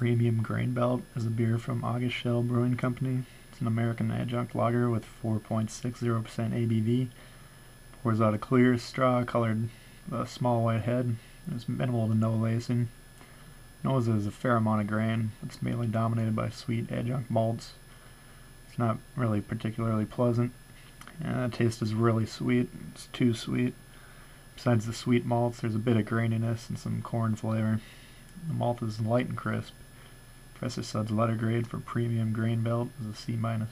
Premium Grain Belt is a beer from August Schell Brewing Company. It's an American adjunct lager with 4.60% ABV. Pours out a clear straw colored a uh, small white head. There's minimal to no lacing. Nose has a fair amount of grain. It's mainly dominated by sweet adjunct malts. It's not really particularly pleasant. And the taste is really sweet. It's too sweet. Besides the sweet malts, there's a bit of graininess and some corn flavor. The malt is light and crisp. Professor Sudz letter grade for premium grain belt is a C minus.